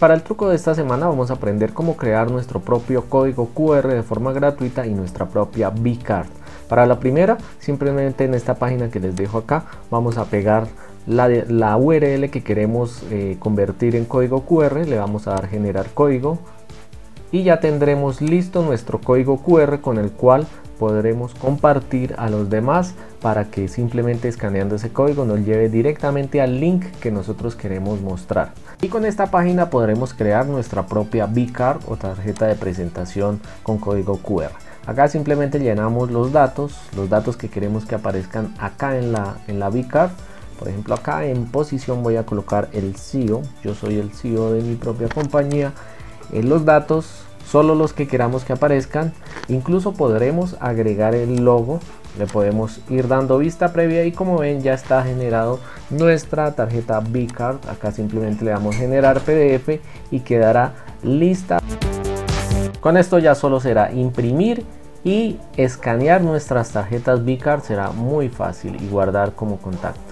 Para el truco de esta semana vamos a aprender cómo crear nuestro propio código QR de forma gratuita y nuestra propia B-Card. Para la primera, simplemente en esta página que les dejo acá, vamos a pegar la, URL que queremos eh, convertir en código QR, le vamos a dar generar código y ya tendremos listo nuestro código QR con el cual podremos compartir a los demás para que simplemente escaneando ese código nos lleve directamente al link que nosotros queremos mostrar. Y con esta página podremos crear nuestra propia B-Card o tarjeta de presentación con código QR. Acá simplemente llenamos los datos, los datos que queremos que aparezcan acá en la, en la B-Card. Por ejemplo acá en posición voy a colocar el CEO, yo soy el CEO de mi propia compañía. En los datos solo los que queramos que aparezcan. Incluso podremos agregar el logo, le podemos ir dando vista previa y como ven ya está generado nuestra tarjeta B-Card. Acá simplemente le damos generar PDF y quedará lista. Con esto ya solo será imprimir y escanear nuestras tarjetas B-Card será muy fácil y guardar como contacto.